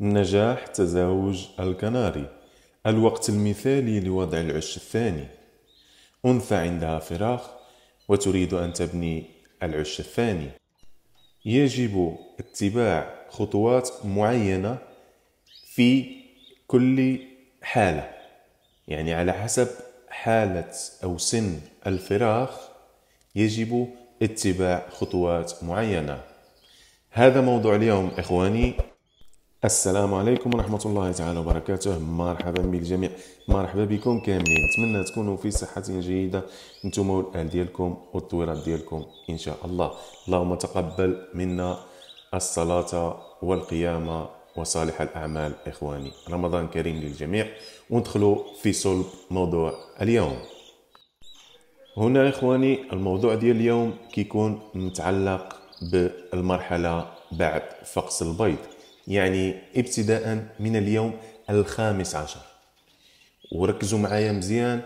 نجاح تزاوج الكناري الوقت المثالي لوضع العش الثاني. أنثى عندها فراخ وتريد أن تبني العش الثاني. يجب اتباع خطوات معينة في كل حالة يعني على حسب حالة أو سن الفراخ يجب اتباع خطوات معينة. هذا موضوع اليوم إخواني. السلام عليكم ورحمة الله تعالى وبركاته. مرحبا بالجميع. مرحبا بكم كاملين. نتمنى تكونوا في صحة جيدة. نتوما والأهل ديالكم والطويرات ديالكم إن شاء الله. اللهم تقبل منا الصلاة والقيامة وصالح الأعمال إخواني. رمضان كريم للجميع. وندخلوا في صلب موضوع اليوم. هنا إخواني الموضوع ديال اليوم كيكون متعلق بالمرحلة بعد فقس البيض. يعني ابتداء من اليوم الخامس عشر. وركزوا معايا مزيان.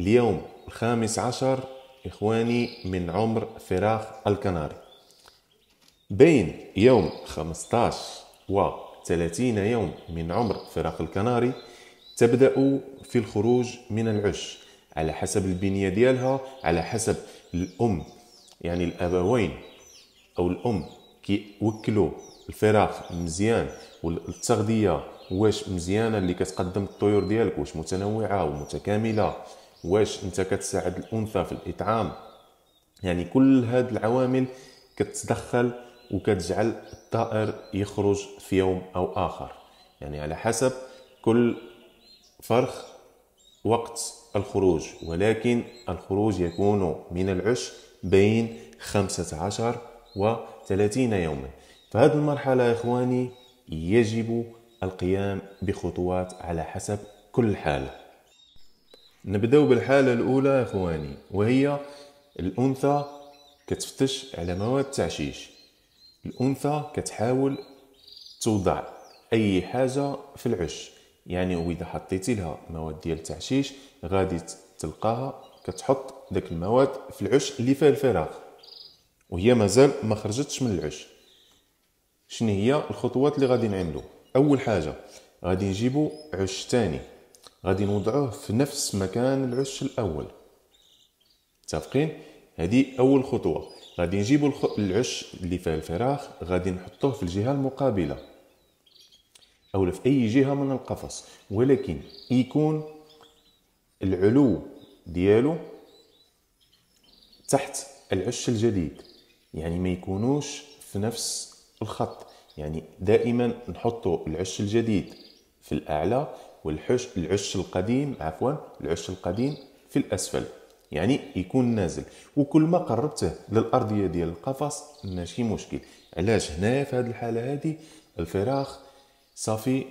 اليوم الخامس عشر إخواني من عمر فراخ الكناري. بين يوم 15 و 30 يوم من عمر فراخ الكناري تبدأ في الخروج من العش على حسب البنية ديالها على حسب الأم يعني الأبوين أو الأم كيوكلوا الفراخ مزيان والتغذية واش مزيانة اللي كتقدم الطيور ديالك واش متنوعة ومتكاملة واش انت كتساعد الأنثى في الإطعام. يعني كل هاد العوامل كتدخل وكتجعل الطائر يخرج في يوم أو آخر. يعني على حسب كل فرخ وقت الخروج ولكن الخروج يكون من العش بين 15 و 30 يوما. فهذه المرحلة يا إخواني يجب القيام بخطوات على حسب كل حالة. نبدأ بالحالة الأولى يا إخواني وهي الأنثى كتفتش على مواد تعشيش. الأنثى كتحاول توضع أي حاجة في العش. يعني وإذا حطيتي لها مواد ديال التعشيش غادي تلقاها كتحط داك المواد في العش اللي فيه الفراغ وهي مازال ما خرجتش من العش. شنو هي الخطوات اللي غادي نعملو؟ أول حاجة غادي نجيبو عش تاني. غادي نوضعوه في نفس مكان العش الأول. متفقين؟ هذه أول خطوة. غادي نجيبو. العش اللي فيه الفراخ غادي نحطوه في الجهة المقابلة. أو في أي جهة من القفص. ولكن يكون العلو ديالو تحت العش الجديد. يعني ما يكونوش في نفس الخط. يعني دائما نحطوا العش الجديد في الأعلى والحش العش القديم عفوا العش القديم في الأسفل. يعني يكون نازل. وكل ما قربته للأرضية ديال القفص ماشي مشكل. علاش؟ هنايا في هذه الحالة هذه الفراخ صافي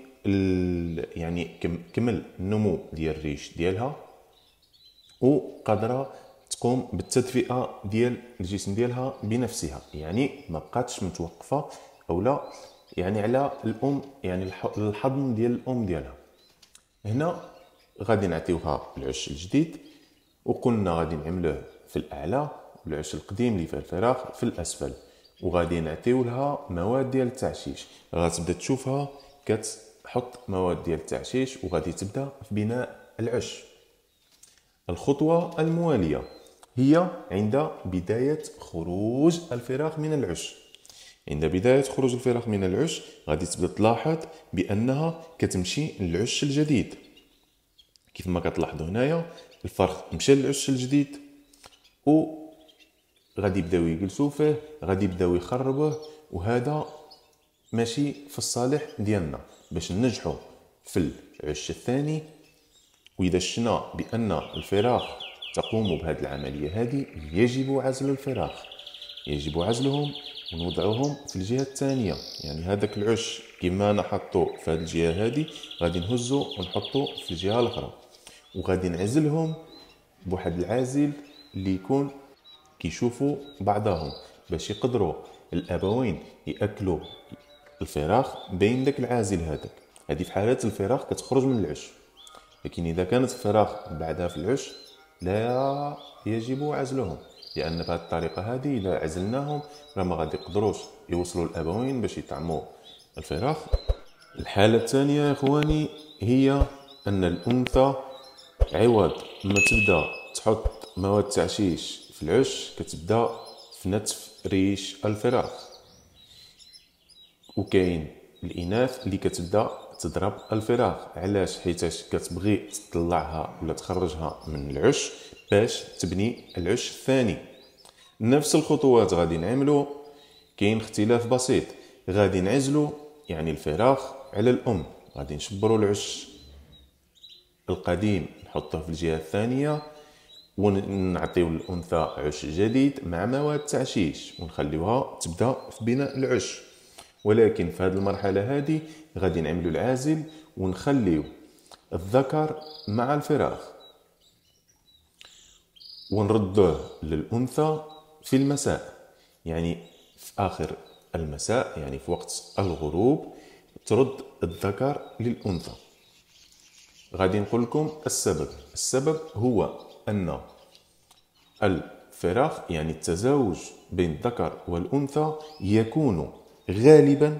يعني كمل النمو ديال الريش ديالها وقادرة تقوم بالتدفئة ديال الجسم ديالها بنفسها. يعني ما بقاتش متوقفة أو لا يعني على الأم يعني الحضن ديال الأم ديالها. هنا غادي نعطيوها العش الجديد وقلنا غادي نعملوه في الأعلى والعش القديم اللي فيه الفراخ في الأسفل. وغادي نعطيو لها مواد ديال التعشيش. غتبدأ تشوفها كتحط مواد ديال التعشيش وغادي تبدأ في بناء العش. الخطوة الموالية. هي عند بداية خروج الفراخ من العش. عند بداية خروج الفراخ من العش غادي تبدا تلاحظ بأنها كتمشي للعش الجديد. كيف ما كتلاحظوا هنايا الفرخ مشى للعش الجديد و غادي يبداو يجلسوا فيه غادي يبداو يخربوه وهذا ماشي في الصالح ديالنا. باش ننجحوا في العش الثاني وإذا شفنا بأن الفراخ تقوم بهذه العملية. هذه يجب عزل الفراخ يجب عزلهم ونوضعوهم في الجهة الثانية. يعني هذاك العش كما نحطو في هذه الجهة هذه غادي نهزو ونحطو في الجهة الأخرى. وغادي نعزلهم بواحد العازل اللي يكون كيشوفوا بعضهم باش يقدروا الأبوين يأكلوا الفراخ بين داك العازل هذاك. هذه في حالات الفراخ كتخرج من العش. لكن إذا كانت الفراخ بعدها في العش لا يجب عزلهم لأن بهذه الطريقة هذه اذا عزلناهم. راه ما غادي يقدروش يوصلوا الابوين باش يطعموا الفراخ الحالة الثانية يا إخواني هي أن الأنثى عوض. ما تبدأ تحط مواد تعشيش في العش كتبدأ في نتف ريش الفراخ. وكاين الإناث اللي كتبدأ تضرب الفراخ علاش؟ حيتاش كتبغي تطلعها ولا تخرجها من العش باش تبني العش الثاني. نفس الخطوات غادي نعملو. كاين اختلاف بسيط. غادي نعزلو يعني الفراخ على الأم. غادي نشبرو العش القديم نحطه في الجهة الثانية ونعطيو للانثى عش جديد مع مواد تعشيش ونخليوها تبدأ في بناء العش. ولكن في هذه المرحلة هذه غادي نعملو العازل ونخليو الذكر مع الفراخ ونردوه للأنثى في المساء. يعني في آخر المساء يعني في وقت الغروب ترد الذكر للأنثى. غادي نقول لكم السبب. السبب هو أن الفراخ يعني التزاوج بين الذكر والأنثى يكون غالبا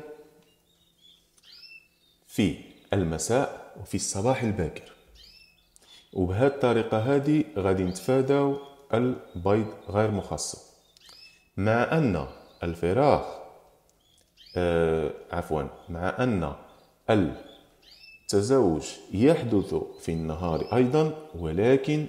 في المساء وفي الصباح الباكر. وبهذه الطريقة هذه غادي نتفاداو البيض غير مخصب مع أن الفراخ آه عفوا مع أن التزاوج يحدث في النهار أيضا ولكن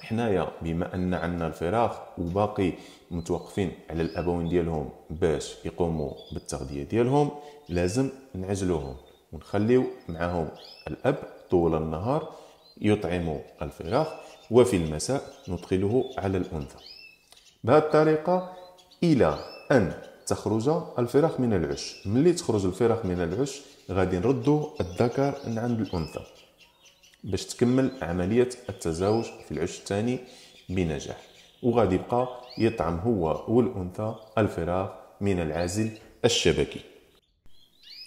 حنايا بما أن عندنا الفراخ وباقي متوقفين على الأبوين ديالهم باش يقوموا بالتغذية ديالهم لازم نعزلوهم ونخليو معهم الأب طول النهار يطعم الفراخ وفي المساء ندخله على الأنثى. بهذه الطريقة إلى أن تخرج الفراخ من العش. ملي تخرج الفراخ من العش غادي نردو الذكر عند الأنثى. باش تكمل عملية التزاوج في العش الثاني بنجاح. وغادي يبقى يطعم هو والأنثى الفراخ من العازل الشبكي.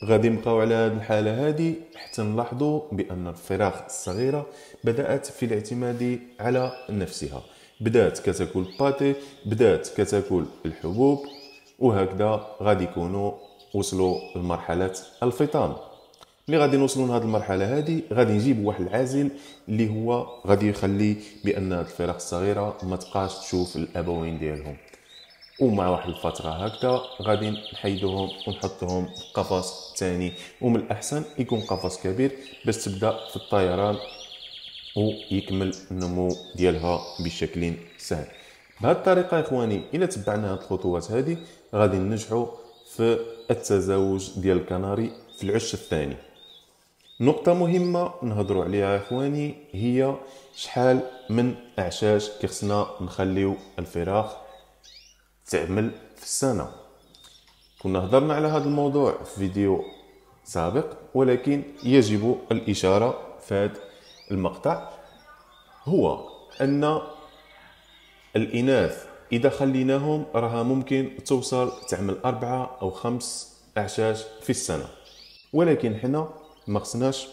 غادي نبقاو على هذه الحالة هذه حتى نلاحظوا بأن الفراخ الصغيرة بدأت في الاعتماد على نفسها. بدأت كتاكل باتي بدأت كتاكل الحبوب وهكذا غادي يكونوا وصلوا لمرحلة الفطام. ملي غادي نوصلوا لهذه المرحلة هذه غادي نجيب واحد العازل اللي هو غادي يخلي بأن هذه الفراخ الصغيرة ما تبقاش تشوف الأبوين ديالهم. ومع واحد الفترة هكذا غادي نحيدوهم ونحطوهم في قفص ثاني ومن الأحسن يكون قفص كبير باش تبدأ في الطيران ويكمل النمو ديالها بشكل سهل. بهذه الطريقة إخواني إلى تبعنا هذه الخطوات هذه غادي ننجحوا في التزاوج ديال الكناري في العش الثاني. نقطة مهمة نهضروا عليها إخواني هي شحال من إعشاش كيخصنا نخليو الفراخ تعمل في السنة. كنا هضرنا على هذا الموضوع في فيديو سابق ولكن يجب الإشارة في هذا المقطع. هو أن الإناث إذا خليناهم راها ممكن توصل تعمل أربعة أو خمس أعشاش في السنة. ولكن حنا ما خصناش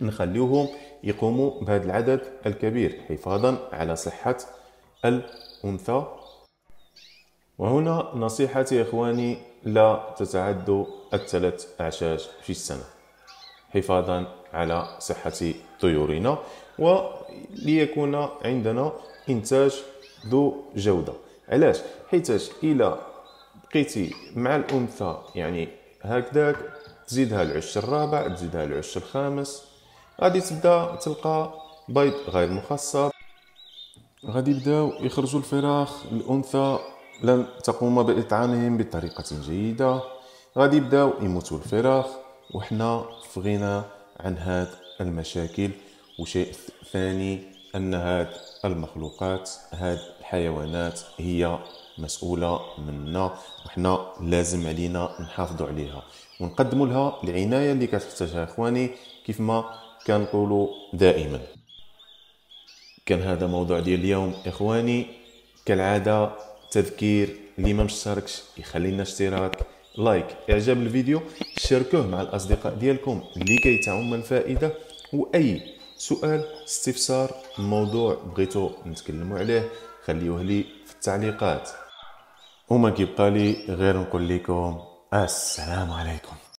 نخليوهم يقوموا بهذا العدد الكبير حفاظا على صحة الأنثى. وهنا نصيحتي يا إخواني لا تتعدوا الثلاث أعشاش في السنة حفاظا على صحة طيورنا وليكون عندنا إنتاج ذو جودة. علاش؟ حيتاش إلى بقيتي مع الأنثى يعني هكذاك تزيدها العش الرابع تزيدها العش الخامس. غادي تبدأ تلقى بيض غير مخصب غادي يبداو يخرجوا الفراخ الأنثى لن تقوم بإطعامهم بطريقة جيدة. غادي يبداو يموتوا الفراخ. وحنا غنى عن هاد المشاكل. وشيء ثاني أن هاد المخلوقات هاد الحيوانات هي مسؤولة منا. وحنا لازم علينا نحافظوا عليها. ونقدموا لها العناية اللي كتحتاجها إخواني كيف ما كنقولوا دائما. كان هذا موضوع ديال اليوم. إخواني كالعادة تذكير اللي ما مشتركش يخلي لنا اشتراك. لايك إعجاب الفيديو. شاركوه مع الأصدقاء ديالكم اللي كيتعم الفائدة. وأي سؤال استفسار موضوع بغيتو نتكلموا عليه خليوه لي في التعليقات. وما كيبقى لي غير نقول لكم السلام عليكم.